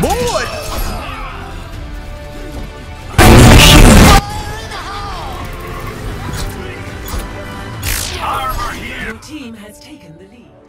boy! Your team has taken the lead.